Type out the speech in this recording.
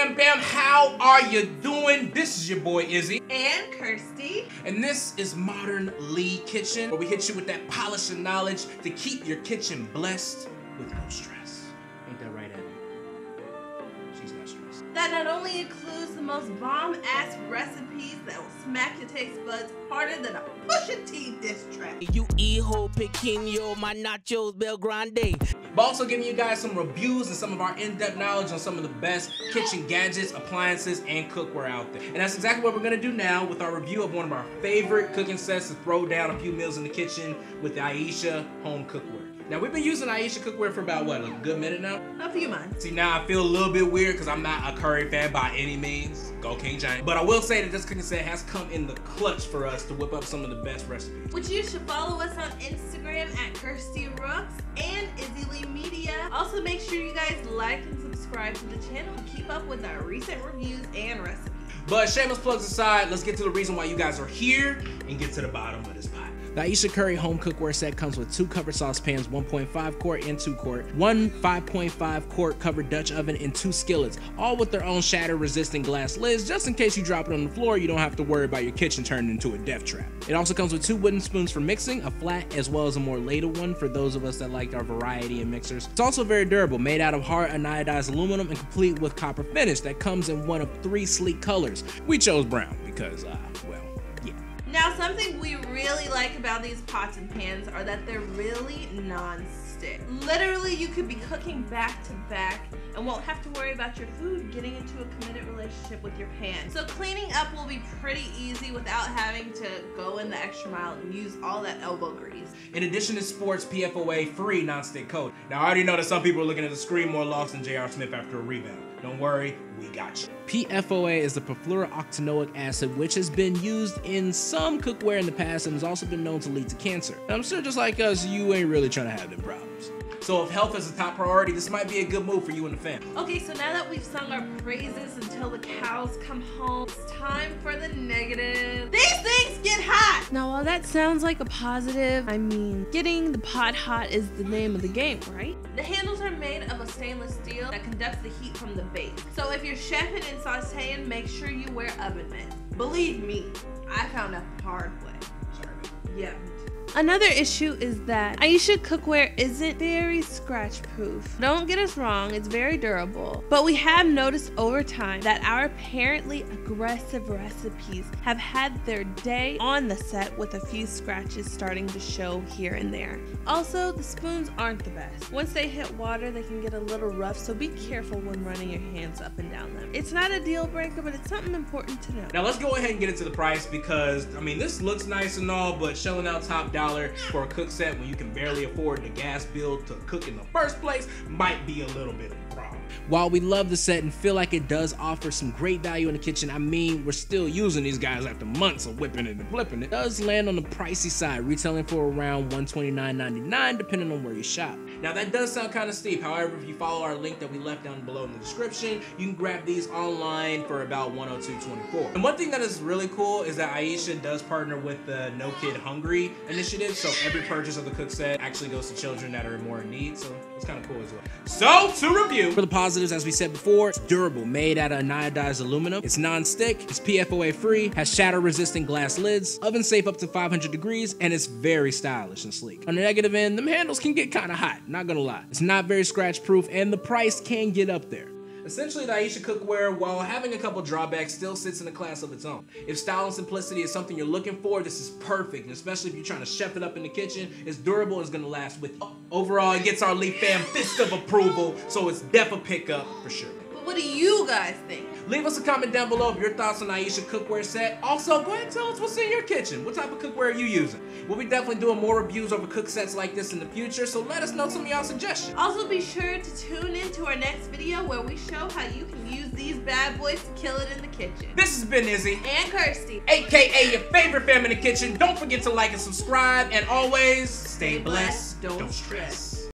fam bam, how are you doing? This is your boy Izzy. And Kirsti. And this is Modern Lee Kitchen, where we hit you with that polish and knowledge to keep your kitchen blessed with no stress. Ain't that right, Abby? She's not stressed. That not only includes the most bomb-ass recipes that will smack your taste buds harder than a Pusha T diss track. You hijo pequeño, my nachos Bel Grande. But also giving you guys some reviews and some of our in-depth knowledge on some of the best kitchen gadgets, appliances, and cookware out there. And that's exactly what we're gonna do now with our review of one of our favorite cooking sets to throw down a few meals in the kitchen with the Ayesha home cookware. Now we've been using Ayesha cookware for about what, a good minute now? A few months. See now I feel a little bit weird because I'm not a curry fan by any means. Go King James. But I will say that this cooking set has come in the clutch for us to whip up some of the best recipes. Which you should follow us on Instagram at Kirsti Rooks and Izzy Lee Media. Also make sure you guys like and subscribe to the channel to keep up with our recent reviews and recipes. But shameless plugs aside, let's get to the reason why you guys are here and get to the bottom of this pie. The Ayesha Curry home cookware set comes with two covered saucepans, 1.5 quart and 2 quart, one 5.5 quart covered Dutch oven, and two skillets, all with their own shatter resistant glass lids, just in case you drop it on the floor, you don't have to worry about your kitchen turning into a death trap. It also comes with two wooden spoons for mixing, a flat as well as a more ladle one for those of us that like our variety in mixers. It's also very durable, made out of hard anodized aluminum and complete with copper finish that comes in one of three sleek colors. We chose brown because, uh, well, yeah. Now something we really like about these pots and pans are that they're really non-stick. Literally you could be cooking back to back and won't have to worry about your food getting into a committed relationship with your pan. So cleaning up will be pretty easy without having to go in the extra mile and use all that elbow grease. In addition to sports PFOA free non-stick coat. Now I already know that some people are looking at the screen more lost than J.R. Smith after a rebound. Don't worry, we got you. PFOA is the perfluorooctanoic acid, which has been used in some cookware in the past and has also been known to lead to cancer. And I'm sure just like us, you ain't really trying to have them problems. So if health is a top priority, this might be a good move for you and the family. Okay, so now that we've sung our praises until the cows come home, it's time for the negative. These things get hot! Now, while that sounds like a positive, I mean, getting the pot hot is the name of the game, right? The handles are made of a stainless steel that conducts the heat from the base. So if you're chefing and sauteing, make sure you wear oven mitts. Believe me, I found a hard way. Sorry. Yeah, Another issue is that Ayesha cookware isn't very scratch proof. Don't get us wrong, it's very durable. But we have noticed over time that our apparently aggressive recipes have had their day on the set with a few scratches starting to show here and there. Also, the spoons aren't the best. Once they hit water, they can get a little rough, so be careful when running your hands up and down them. It's not a deal breaker, but it's something important to know. Now let's go ahead and get into the price because I mean this looks nice and all, but shelling out top dollar for a cook set when you can barely afford the gas bill to cook in the first place might be a little bit While we love the set and feel like it does offer some great value in the kitchen, I mean we're still using these guys after months of whipping it and flipping it. It does land on the pricey side, retailing for around $129.99 depending on where you shop. Now that does sound kind of steep. However, if you follow our link that we left down below in the description, you can grab these online for about $102.24. And one thing that is really cool is that Ayesha does partner with the No Kid Hungry initiative. So every purchase of the cook set actually goes to children that are more in need. So it's kind of cool as well. So to review, for the positives, as we said before, it's durable, made out of anodized aluminum. It's non-stick, it's PFOA free, has shatter resistant glass lids, oven safe up to 500 degrees, and it's very stylish and sleek. On the negative end, them handles can get kind of hot, not gonna lie. It's not very scratch proof, and the price can get up there. Essentially, the Ayesha cookware, while having a couple drawbacks, still sits in a class of its own. If style and simplicity is something you're looking for, this is perfect, and especially if you're trying to chef it up in the kitchen, it's durable it's gonna last with you. Overall, it gets our Leaf fam fist of approval, so it's def a pickup for sure. But what do you guys think? Leave us a comment down below of your thoughts on Ayesha cookware set. Also, go ahead and tell us what's in your kitchen. What type of cookware are you using? We'll be definitely doing more reviews over cook sets like this in the future, so let us know some of y'all suggestions. Also be sure to tune in to our next video where we show how you can use these bad boys to kill it in the kitchen. This has been Izzy, And Kirsti. aka your favorite fam in the kitchen. Don't forget to like and subscribe, and always stay Stay blessed, blessed, don't don't stress.